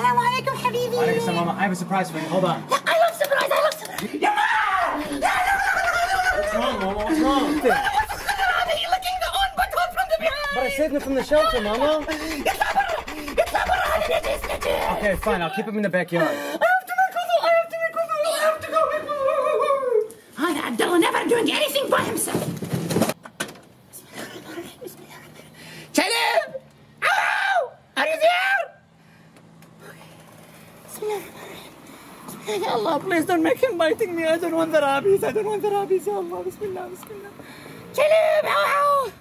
Assalamu alaikum, habibi. Alaikum, Mama. I have a surprise for you. Hold on. I love surprise. I love surprise. Yeah, Mama! What's wrong, Mama? What's wrong? But I saved him from the shelter, Mama. Okay. okay, fine. I'll keep him in the backyard. Dylan never doing anything by himself. Allah, please don't make him biting me. I don't want the rabies. I don't want the rabies. Ya Allah, Bismillah, Bismillah. Kill him! Ow, ow!